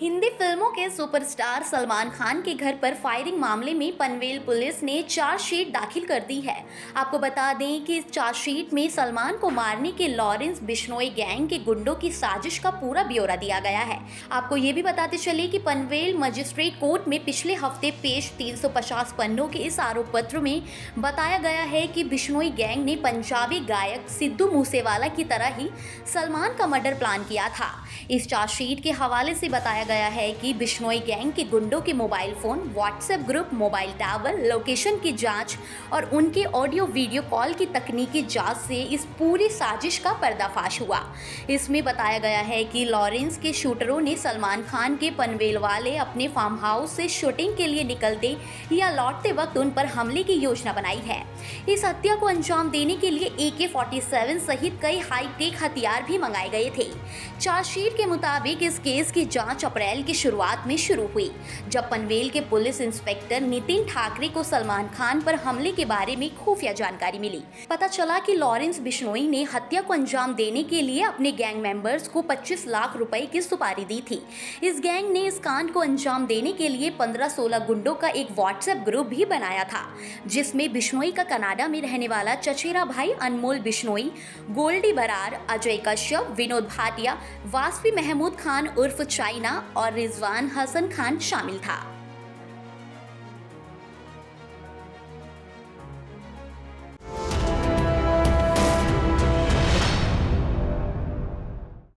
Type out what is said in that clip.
हिंदी फ़िल्मों के सुपरस्टार सलमान खान के घर पर फायरिंग मामले में पनवेल पुलिस ने चार्जशीट दाखिल कर दी है। आपको बता दें कि इस चार्जशीट में सलमान को मारने के लॉरेंस बिश्नोई गैंग के गुंडों की साजिश का पूरा ब्यौरा दिया गया है। आपको ये भी बताते चले कि पनवेल मजिस्ट्रेट कोर्ट में पिछले हफ़्ते पेश 350 पन्नों के इस आरोप पत्र में बताया गया है कि बिश्नोई गैंग ने पंजाबी गायक सिद्धू मूसेवाला की तरह ही सलमान का मर्डर प्लान किया था। इस चार्जशीट के हवाले से बताया गया है कि बिश्नोई गैंग के गुंडों के mobile phone WhatsApp group mobile tower location की जाँच और उनके ऑडियो वीडियो कॉल की तकनीकी जाँच से इस पूरी साजिश का पर्दाफाश हुआ। इसमें बताया गया है कि लॉरेंस के शूटरों ने सलमान खान के पनवेल वाले अपने फार्म हाउस से शूटिंग के लिए निकलते या लौटते वक्त उन पर हमले की योजना बनाई है। इस हत्या को अंजाम देने के लिए ए के सहित कई हाईटेक हथियार भी मंगाए गए थे। चार्जशीट के मुताबिक इस केस की जाँच अप्रैल की शुरुआत में शुरू हुई, जब पनवेल के पुलिस इंस्पेक्टर नितिन ठाकरे को सलमान खान पर हमले के बारे में खुफिया जानकारी मिली। पता चला कि लॉरेंस बिश्नोई ने हत्या को अंजाम देने के लिए अपने गैंग मेंबर्स को 25 लाख रुपए की सुपारी दी थी। इस गैंग ने इस कांड को अंजाम देने के लिए 15-16 गुंडों का एक व्हाट्सएप ग्रुप भी बनाया था, जिसमें बिश्नोई का कनाडा में रहने वाला चचेरा भाई अनमोल बिश्नोई, गोल्डी बरार, अजय कश्यप, विनोद भाटिया वासफी महमूद खान उर्फ़ चाइना और रिजवान हसन खान शामिल था।